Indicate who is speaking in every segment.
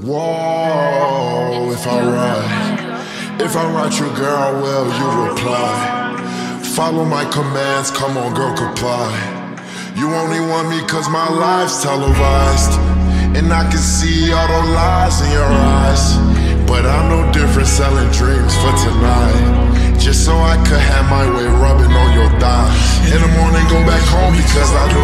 Speaker 1: Whoa, if I write, if I write you, girl, will you reply? Follow my commands, come on, girl, comply. You only want me cause my life's televised. And I can see all the lies in your eyes. But I'm no different selling dreams for tonight. Just so I could have my way rubbing on your thighs. In the morning, go back home because I do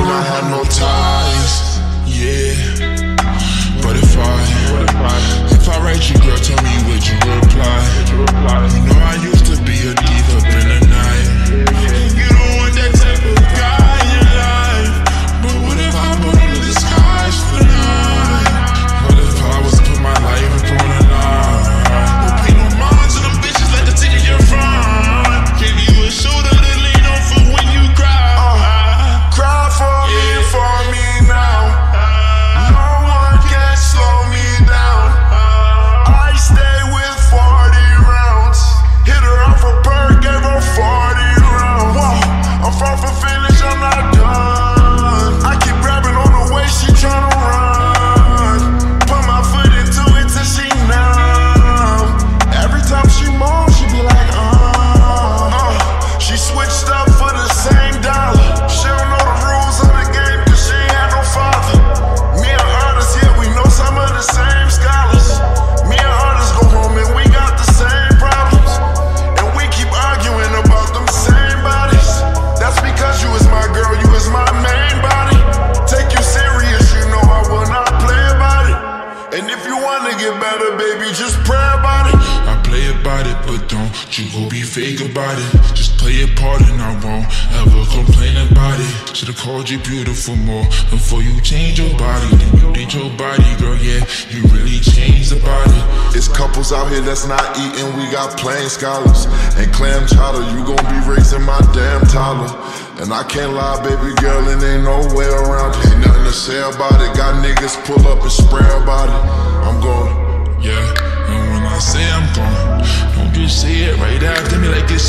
Speaker 1: it,
Speaker 2: but don't you go be fake about it. Just play your part and I won't ever complain about it. Should've called you beautiful more before you change your body. Then you did your body, girl, yeah, you really changed the body.
Speaker 1: It's couples out here that's not eating, we got plain scholars. And clam chowder, you gon' be raising my damn toddler. And I can't lie, baby girl, and ain't no way around it. Ain't nothing to say about it. Got niggas pull up and spray about it. I'm going.
Speaker 2: Yeah,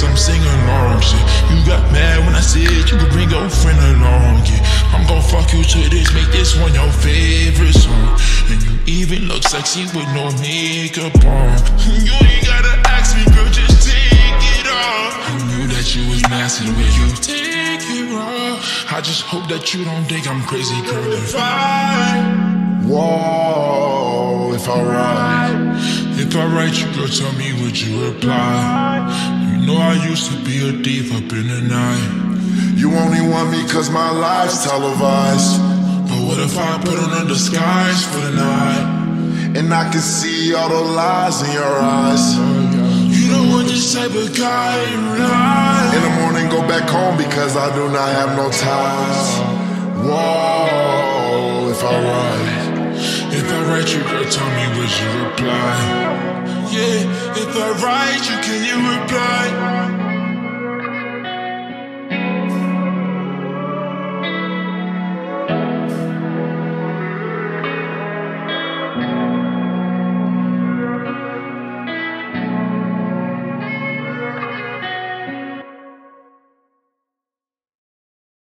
Speaker 2: after me like it's some sing along shit. You got mad when I said you could bring your friend along, yeah. I'm gon' fuck you to this, make this one your favorite song. And you even look sexy with no makeup on. You ain't gotta ask me, girl, just take it off. You knew that you was nasty way you take it off. I just hope that you don't think I'm crazy, girl. If I
Speaker 1: Whoa, if I ride.
Speaker 2: If I write you, girl, tell me would you reply? Know I used to be a thief up in the night.
Speaker 1: You only want me cause my life's televised.
Speaker 2: But what if I put on a disguise for the night?
Speaker 1: And I can see all the lies in your eyes.
Speaker 2: You don't want this type of guy life.
Speaker 1: In the morning, go back home because I do not have no ties. Whoa, if I ride.
Speaker 2: If I write you, girl, tell me would you reply? Yeah, if I write you, can you reply?